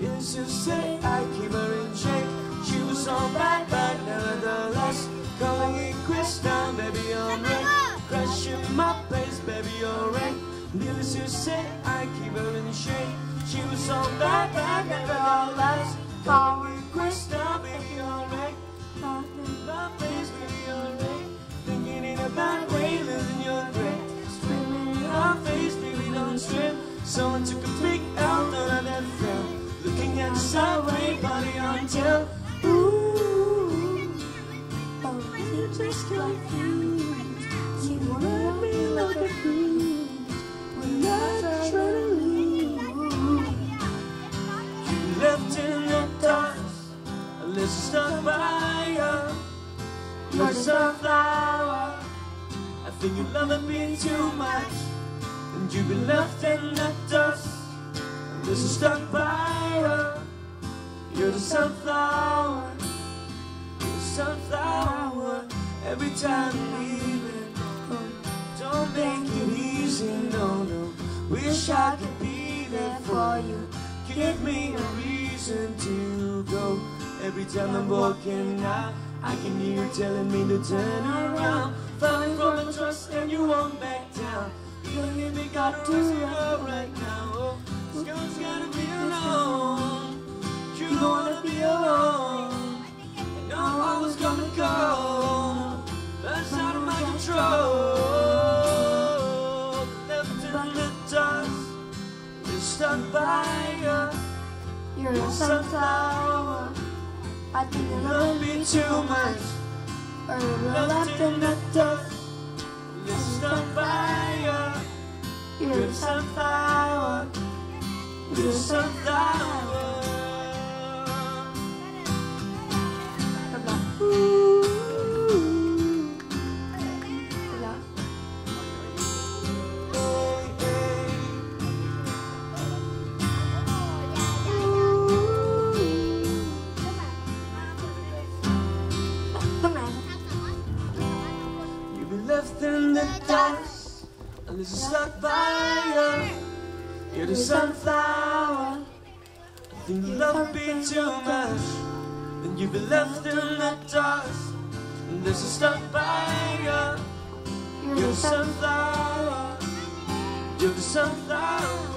is to say I keep her in check. She was so bad, but nevertheless, calling me Chris down, baby, I'm wreck. Crushing my place, baby, you're wreck. Needless to say, I keep her in shape. She was so bad, but nevertheless, calling Body on tail. Ooh, oh, you just confused. You wanna be like a fool We're not trying to leave. You left in the dust. You stuck by you. You're just a flower. I think you love me too much. And you've been left in the dust. Unless you stuck by. You're the sunflower. You're the sunflower. Every time it. oh, Don't make it easy, no, no. Wish I could be there for you. Give me a reason to go. Every time I'm walking out, I can hear you telling me to turn around. Falling from the trust and you won't back down. Don't hear me, got to right now. Oh, girl's gotta be be alone. I know I was gonna go. That's out of my control. Left in the dust. You're stuck by you. You're a sunflower. I think you love me too much. or you're Left in the dust. You're stuck by you. You're You're a sunflower. You're a sunflower. Left in the dust, unless you're stuck by you. You're the sunflower. I think you love me too much, and you've been left in the dust, And stuck by you. You're the sunflower. You're the sunflower.